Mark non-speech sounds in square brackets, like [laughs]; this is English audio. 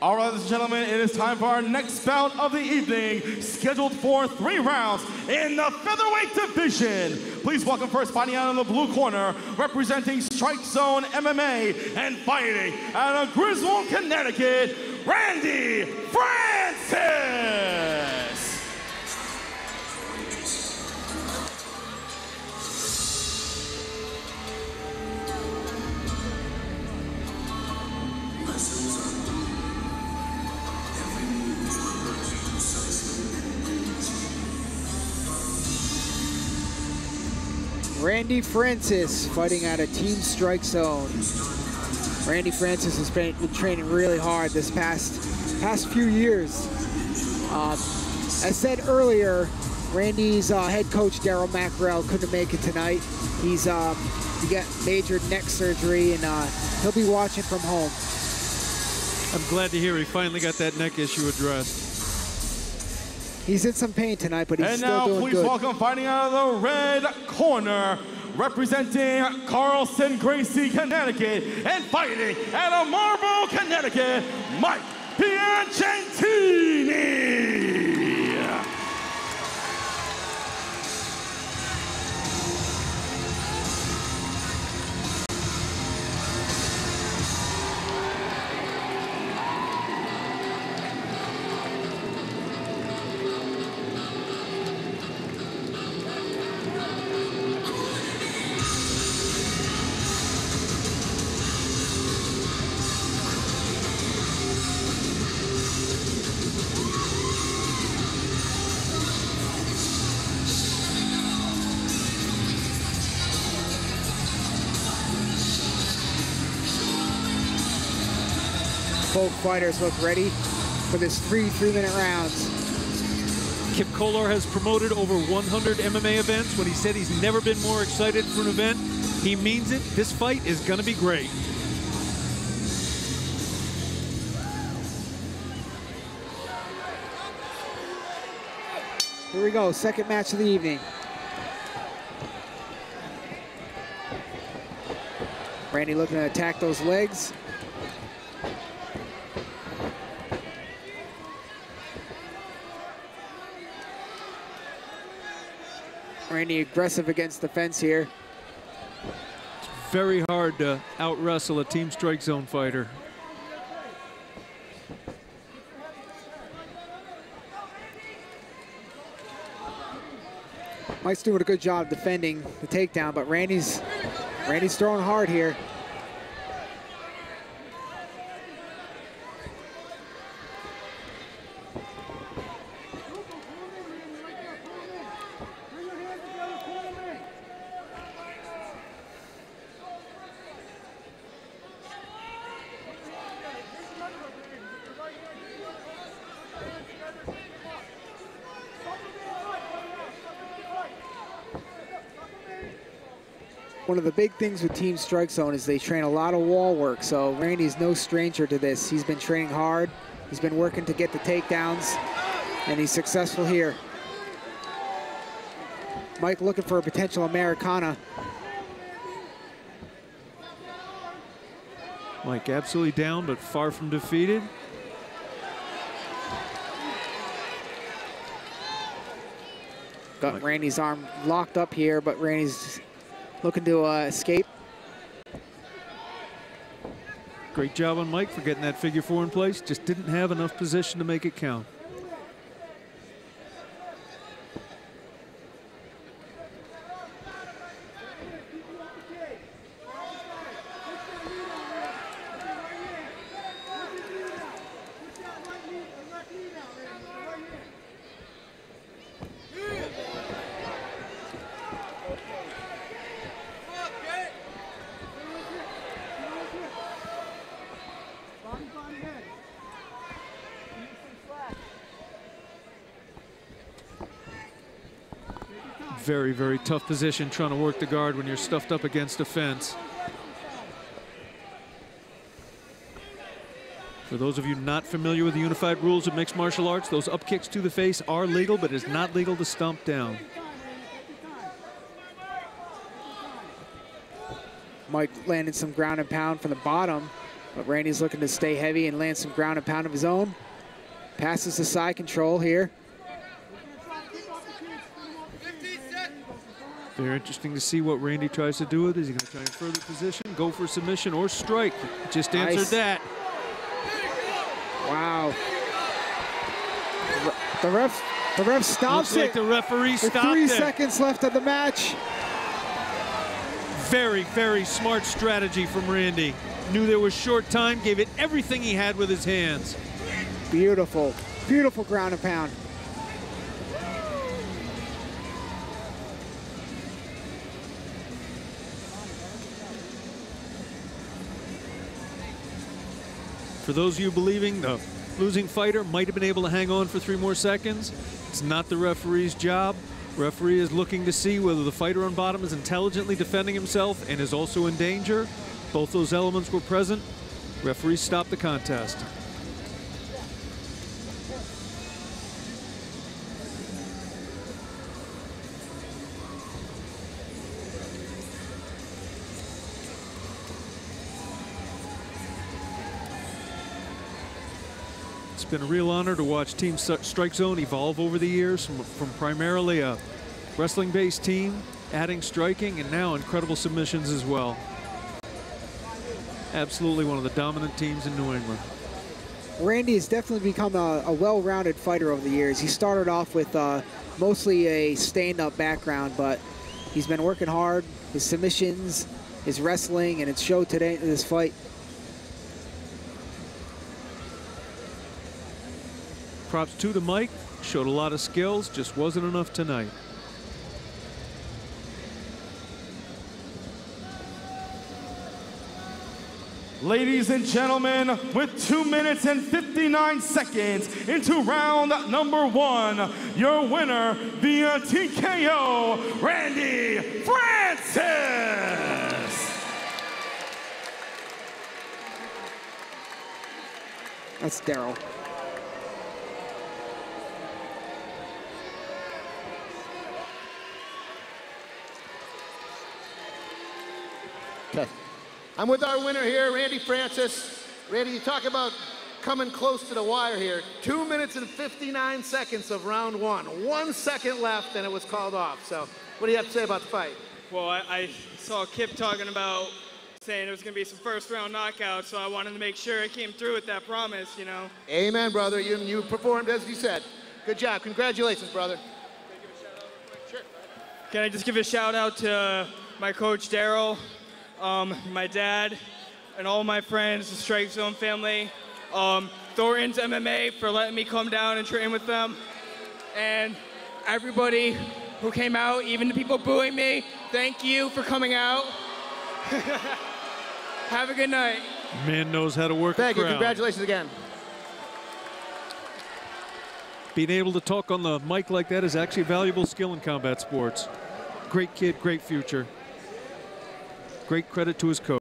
All right, ladies and gentlemen, it is time for our next bout of the evening, scheduled for three rounds in the featherweight division. Please welcome first fighting out in the blue corner, representing Strike Zone MMA and fighting out of Griswold, Connecticut, Randy Francis. Randy Francis fighting out of Team Strike Zone. Randy Francis has been, been training really hard this past past few years. Um, as said earlier, Randy's uh, head coach Daryl Mackerel couldn't make it tonight. He's um, he got major neck surgery and uh, he'll be watching from home. I'm glad to hear he finally got that neck issue addressed. He's in some pain tonight, but he's and still now, doing please welcome fighting out of the red corner, representing Carlson, Gracie, Connecticut, and fighting out of Marlborough, Connecticut, Mike Piacentini. Both fighters look ready for this three three-minute rounds. Kip Kollar has promoted over 100 MMA events. When he said he's never been more excited for an event, he means it. This fight is going to be great. Here we go, second match of the evening. Randy looking to attack those legs. Randy aggressive against the fence here. It's very hard to out wrestle a Team Strike Zone fighter. Mike's doing a good job defending the takedown, but Randy's Randy's throwing hard here. One of the big things with Team Strike Zone is they train a lot of wall work, so Randy's no stranger to this. He's been training hard. He's been working to get the takedowns, and he's successful here. Mike looking for a potential Americana. Mike absolutely down, but far from defeated. Got Randy's arm locked up here, but Randy's looking to uh, escape. Great job on Mike for getting that figure four in place. Just didn't have enough position to make it count. Very, very tough position trying to work the guard when you're stuffed up against a fence. For those of you not familiar with the unified rules of mixed martial arts, those up kicks to the face are legal, but it is not legal to stomp down. Mike landed some ground and pound from the bottom. But Randy's looking to stay heavy and land some ground and pound of his own. Passes the side control here. Very interesting to see what Randy tries to do with it. Is he going to try and further position, go for submission, or strike? Just answered Nice. that. Wow. The ref, the ref stops Looks like it. the referee With stopped three it. seconds left of the match. Very, very smart strategy from Randy. Knew there was short time, gave it everything he had with his hands. Beautiful, beautiful ground and pound. For those of you believing the losing fighter might have been able to hang on for three more seconds, it's not the referee's job. Referee is looking to see whether the fighter on bottom is intelligently defending himself and is also in danger. Both those elements were present. Referee stopped the contest. It's been a real honor to watch Team Strike Zone evolve over the years from, from primarily a wrestling-based team, adding striking, and now incredible submissions as well. Absolutely one of the dominant teams in New England. Randy has definitely become a, a well-rounded fighter over the years. He started off with uh, mostly a stand-up background, but he's been working hard. His submissions, his wrestling, and it showed today in this fight. Props two to Mike. Showed a lot of skills, just wasn't enough tonight. Ladies and gentlemen, with 2 minutes and 59 seconds into round number one, your winner via TKO, Randy Francis. That's Daryl. Okay. I'm with our winner here, Randy Francis. Randy, you talk about coming close to the wire here. Two minutes and 59 seconds of round one. One second left and it was called off. So what do you have to say about the fight? Well, I, I saw Kip talking about saying there was going to be some first round knockouts, so I wanted to make sure I came through with that promise, you know. Amen, brother. You, you performed as you said. Good job. Congratulations, brother. Can I just give a shout out to my coach Daryl, um, my dad, and all my friends, the Strike Zone family, um, Thornton's MMA for letting me come down and train with them, and everybody who came out, even the people booing me. Thank you for coming out. [laughs] Have a good night. Man knows how to work Thank a you. crowd. Congratulations again. Being able to talk on the mic like that is actually a valuable skill in combat sports. Great kid, great future. Great credit to his coach.